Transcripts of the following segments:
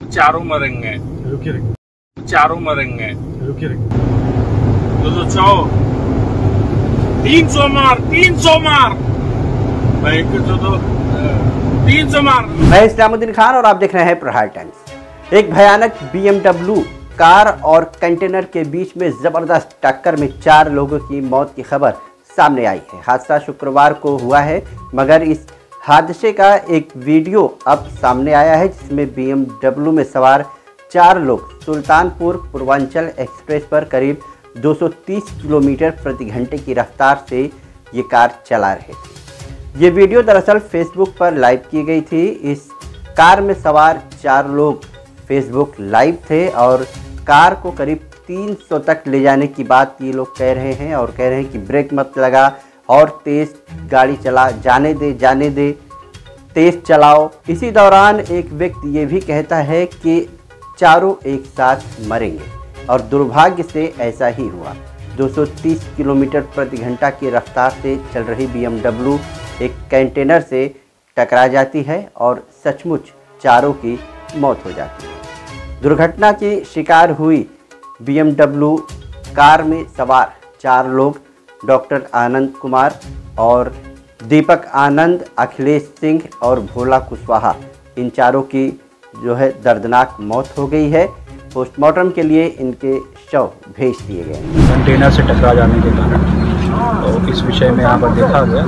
चारों मरेंगे। रुकिए रुकिए चारों मरेंगे। रुकिए रुकिए दो सौ चौ तीन सौ मार तीन सौ मार। भाई कुछ तो तीन सौ मार। मैं इस्लामुद्दीन खान और आप देख रहे हैं प्रहार टाइम्स। एक भयानक बीएमडब्ल्यू कार और कंटेनर के बीच में ज़बरदस्त टक्कर में चार लोगों की मौत की खबर सामने आई है। हादसा शुक्रवार को हुआ है मगर इस हादसे का एक वीडियो अब सामने आया है, जिसमें बीएमडब्ल्यू में सवार चार लोग सुल्तानपुर पूर्वांचल एक्सप्रेस पर करीब 230 किलोमीटर प्रति घंटे की रफ्तार से ये कार चला रहे थे। ये वीडियो दरअसल फेसबुक पर लाइव की गई थी। इस कार में सवार चार लोग फेसबुक लाइव थे और कार को करीब 300 तक ले जाने की बात ये लोग कह रहे हैं और कह रहे हैं कि ब्रेक मत लगा और तेज़ गाड़ी चला, जाने दे जाने दे, तेज़ चलाओ। इसी दौरान एक व्यक्ति ये भी कहता है कि चारों एक साथ मरेंगे और दुर्भाग्य से ऐसा ही हुआ। 230 किलोमीटर प्रति घंटा की रफ्तार से चल रही बीएमडब्ल्यू एक कंटेनर से टकरा जाती है और सचमुच चारों की मौत हो जाती है। दुर्घटना की शिकार हुई बीएमडब्ल्यू कार में सवार चार लोग डॉक्टर आनंद कुमार और दीपक आनंद, अखिलेश सिंह और भोला कुशवाहा। इन चारों की जो है दर्दनाक मौत हो गई है। पोस्टमार्टम के लिए इनके शव भेज दिए गए कंटेनर से टकरा जाने के कारण तो इस विषय में यहाँ पर देखा गया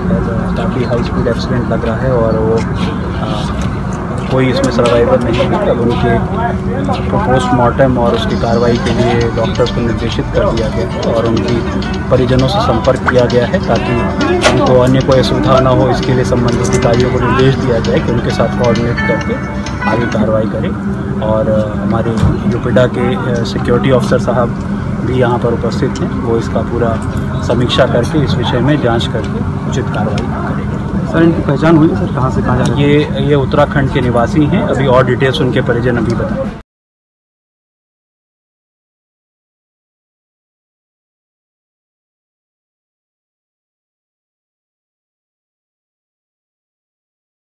काफ़ी हाई स्पीड एक्सीडेंट लग रहा है और वो कोई इसमें सर्वाइवर नहीं है। तब उनके पोस्टमार्टम और उसकी कार्रवाई के लिए डॉक्टर्स को निर्देशित कर दिया गया और उनकी परिजनों से संपर्क किया गया है ताकि उनको अन्य कोई असुविधा न हो। इसके लिए संबंधित अधिकारियों को निर्देश दिया जाए कि उनके साथ कोऑर्डिनेट करके आगे कार्रवाई करें। और हमारे यूपिडा के सिक्योरिटी ऑफिसर साहब भी यहाँ पर उपस्थित हैं। वो इसका पूरा समीक्षा करके इस विषय में जाँच करके उचित कार्रवाई करेंगे सर इनकी पहचान हुई? सर कहाँ से कहाँ जा ये ये उत्तराखंड के निवासी हैं। अभी और डिटेल्स उनके परिजन अभी बताएँ।